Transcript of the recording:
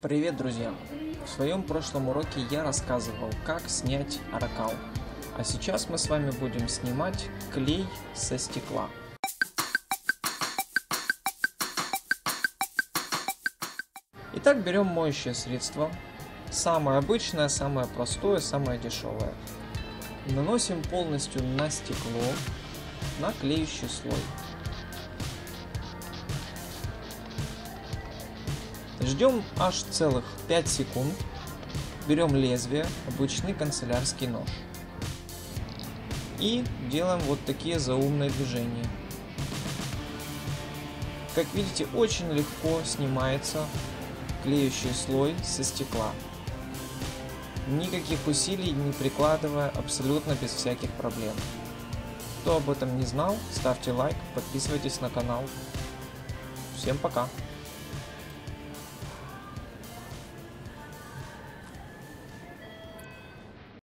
Привет, друзья! В своем прошлом уроке я рассказывал, как снять аракал. А сейчас мы с вами будем снимать клей со стекла. Итак, берем моющее средство. Самое обычное, самое простое, самое дешевое. Наносим полностью на стекло, на клеющий слой. Ждем аж целых 5 секунд. Берем лезвие, обычный канцелярский нож. И делаем вот такие заумные движения. Как видите, очень легко снимается клеющий слой со стекла. Никаких усилий не прикладывая, абсолютно без всяких проблем. Кто об этом не знал, ставьте лайк, подписывайтесь на канал. Всем пока!